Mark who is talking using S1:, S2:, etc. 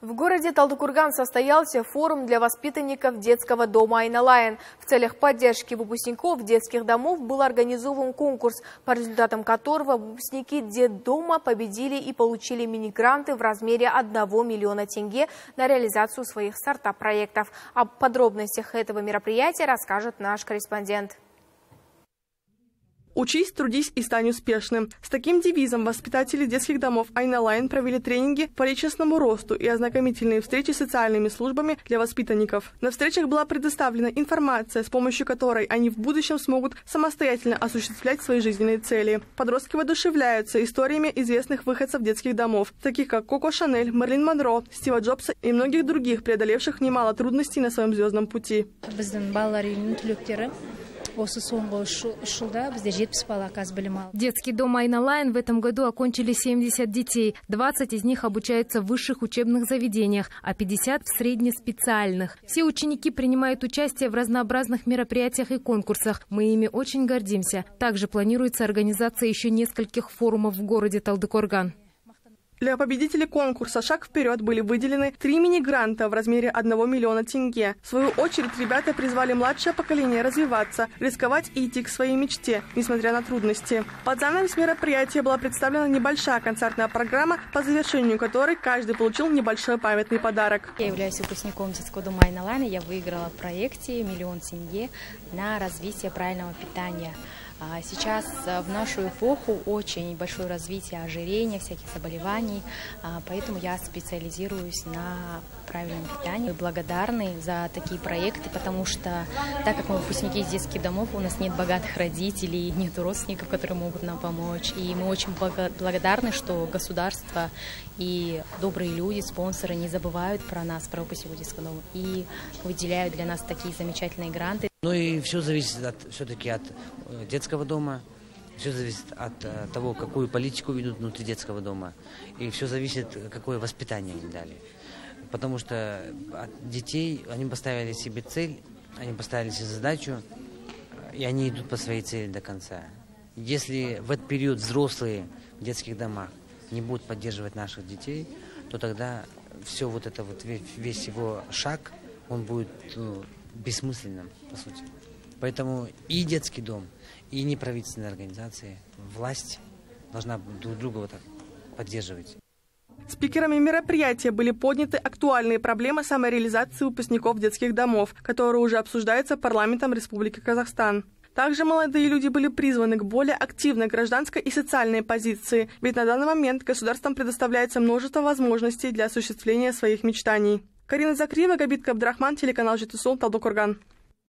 S1: В городе Талдыкурган состоялся форум для воспитанников детского дома «Айналайн». В целях поддержки выпускников детских домов был организован конкурс, по результатам которого выпускники детдома победили и получили мини-гранты в размере 1 миллиона тенге на реализацию своих стартап-проектов. О подробностях этого мероприятия расскажет наш корреспондент.
S2: Учись, трудись и стань успешным. С таким девизом воспитатели детских домов Айналайн провели тренинги по личностному росту и ознакомительные встречи с социальными службами для воспитанников. На встречах была предоставлена информация, с помощью которой они в будущем смогут самостоятельно осуществлять свои жизненные цели. Подростки воодушевляются историями известных выходцев детских домов, таких как Коко Шанель, Марлин Монро, Стива Джобса и многих других, преодолевших немало трудностей на своем звездном пути.
S3: Детский дом Айналайн в этом году окончили 70 детей. 20 из них обучаются в высших учебных заведениях, а 50 в среднеспециальных. Все ученики принимают участие в разнообразных мероприятиях и конкурсах. Мы ими очень гордимся. Также планируется организация еще нескольких форумов в городе Талдыкорган.
S2: Для победителей конкурса «Шаг вперед» были выделены три мини-гранта в размере 1 миллиона тенге. В свою очередь, ребята призвали младшее поколение развиваться, рисковать и идти к своей мечте, несмотря на трудности. Под занавес мероприятия была представлена небольшая концертная программа, по завершению которой каждый получил небольшой памятный подарок.
S4: Я являюсь выпускником детского дома Айналана. Я выиграла в проекте «Миллион тенге» на развитие правильного питания. А сейчас э, в нашу эпоху очень большое развитие ожирения, всяких заболеваний, а, поэтому я специализируюсь на правильном питании. Мы благодарны за такие проекты, потому что, так как мы выпускники из детских домов, у нас нет богатых родителей, нет родственников, которые могут нам помочь. И мы очень благодарны, что государство и добрые люди, спонсоры не забывают про нас, про выпускников детского дома, и выделяют для нас такие замечательные гранты.
S5: Ну и все зависит от, все-таки от э, детского дома, все зависит от э, того, какую политику ведут внутри детского дома, и все зависит, какое воспитание они дали. Потому что от детей они поставили себе цель, они поставили себе задачу, и они идут по своей цели до конца. Если в этот период взрослые в детских домах не будут поддерживать наших детей, то тогда все вот это вот весь его шаг, он будет ну, бессмысленным, по сути. Поэтому и детский дом, и неправительственные организации, власть должна друг друга вот так поддерживать.
S2: Спикерами мероприятия были подняты актуальные проблемы самореализации выпускников детских домов, которые уже обсуждаются парламентом Республики Казахстан. Также молодые люди были призваны к более активной гражданской и социальной позиции, ведь на данный момент государством предоставляется множество возможностей для осуществления своих мечтаний. Карина Закриева, Габит Кабдрахман, телеканал Житусул, Талдыкурган.